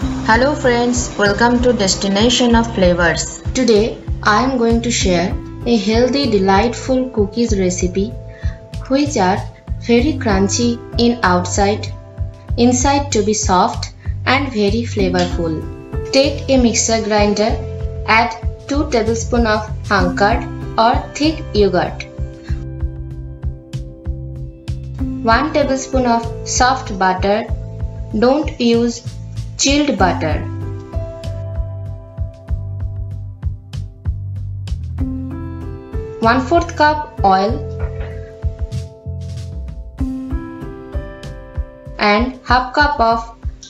Hello friends, welcome to Destination of Flavors. Today I am going to share a healthy delightful cookies recipe which are very crunchy in outside, inside to be soft and very flavorful. Take a mixer grinder, add 2 tablespoon of hung curd or thick yogurt. 1 tablespoon of soft butter. Don't use chilled butter. 1 4th cup oil and half cup of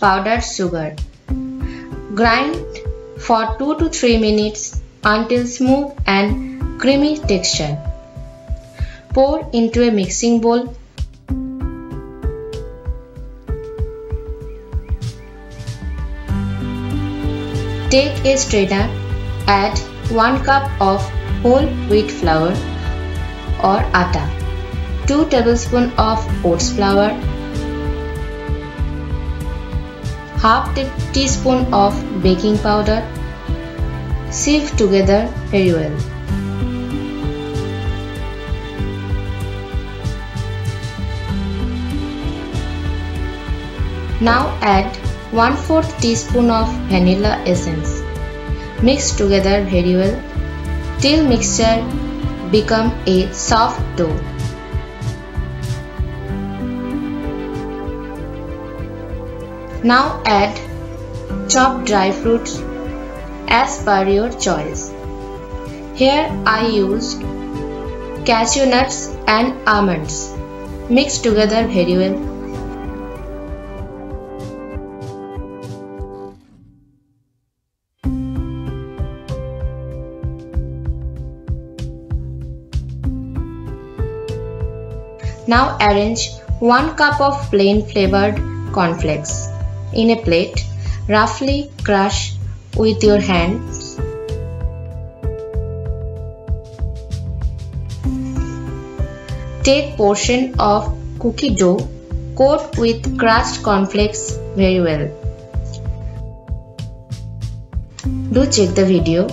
powdered sugar. Grind for 2 to 3 minutes until smooth and creamy texture. Pour into a mixing bowl. Take a strainer, add 1 cup of whole wheat flour or atta, 2 tablespoons of oats flour, half teaspoon of baking powder, sieve together very well. Now add 1 4th teaspoon of vanilla essence. Mix together very well till mixture become a soft dough. Now add chopped dry fruits as per your choice. Here I used cashew nuts and almonds. Mix together very well. Now arrange 1 cup of plain flavored cornflakes in a plate, roughly crush with your hands. Take portion of cookie dough, coat with crushed cornflakes very well. Do check the video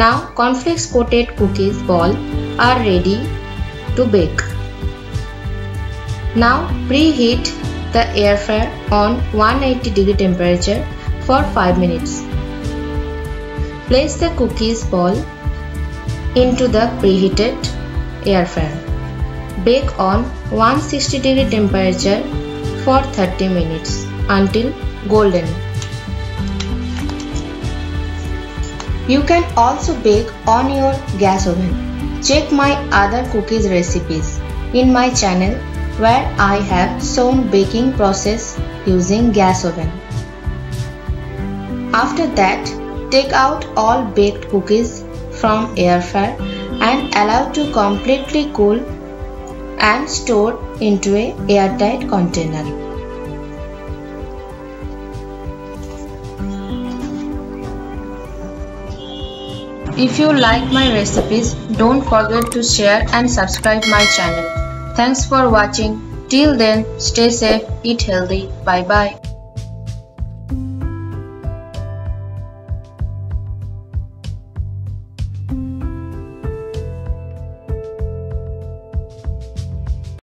Now cornflakes coated cookies ball are ready to bake. Now preheat the air fryer on 180 degree temperature for 5 minutes. Place the cookies ball into the preheated air fryer. Bake on 160 degree temperature for 30 minutes until golden. You can also bake on your gas oven. Check my other cookies recipes in my channel where I have shown baking process using gas oven. After that, take out all baked cookies from air fryer and allow to completely cool and store into a airtight container. If you like my recipes, don't forget to share and subscribe my channel. Thanks for watching. Till then, stay safe, eat healthy. Bye bye.